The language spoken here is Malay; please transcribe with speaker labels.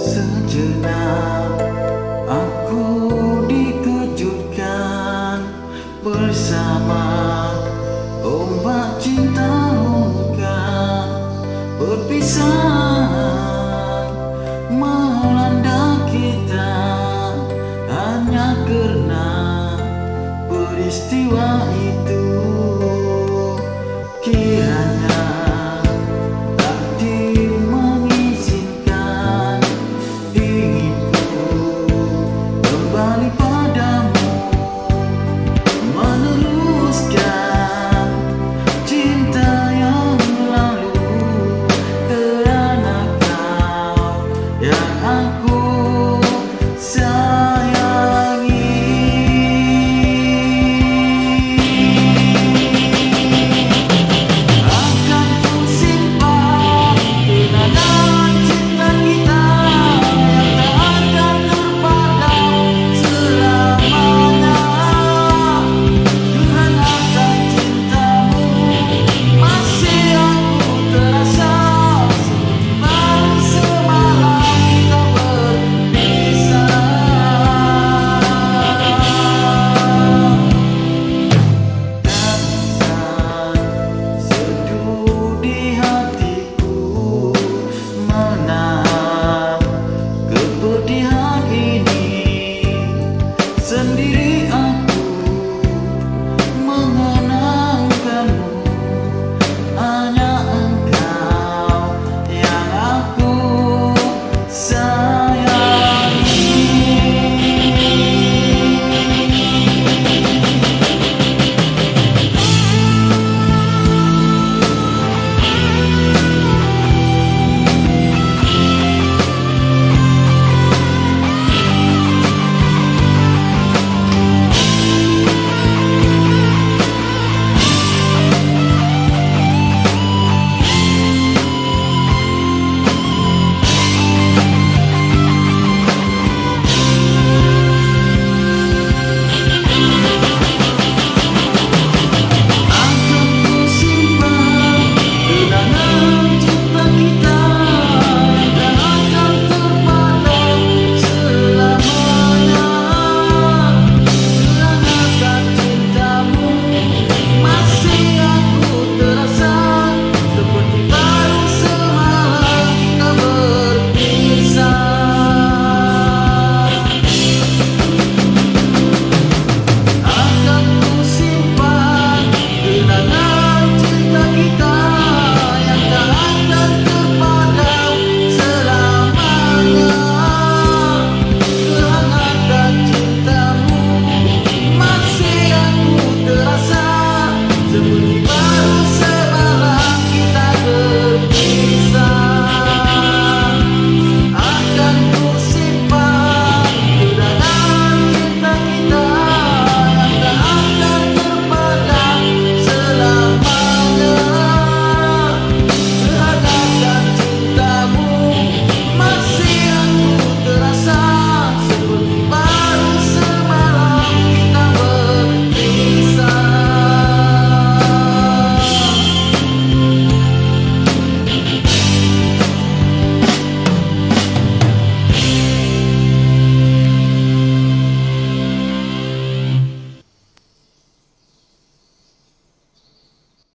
Speaker 1: Sejenak aku dikejutkan bersama ombak cinta luka berpisah.